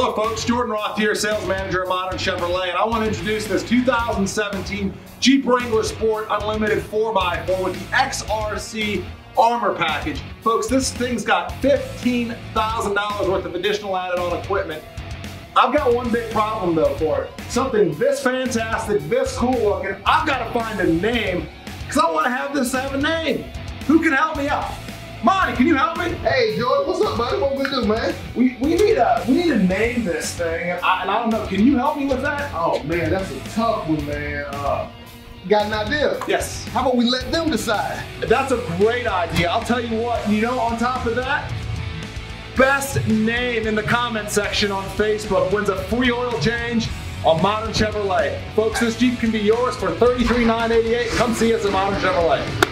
folks? Jordan Roth here, sales manager at Modern Chevrolet, and I want to introduce this 2017 Jeep Wrangler Sport Unlimited 4x4 with the XRC Armor Package. Folks, this thing's got $15,000 worth of additional added on equipment. I've got one big problem though for it. Something this fantastic, this cool looking, I've got to find a name because I want to have this have a name. Who can help me out? Monty, can you help me? Hey, Jordan, what's up, buddy? What we do, man? We, we name this thing, and I, and I don't know. Can you help me with that? Oh man, that's a tough one, man. Uh, got an idea? Yes. How about we let them decide? That's a great idea. I'll tell you what. You know, on top of that, best name in the comment section on Facebook wins a free oil change on Modern Chevrolet. Folks, this Jeep can be yours for $33,988. Come see us at Modern Chevrolet.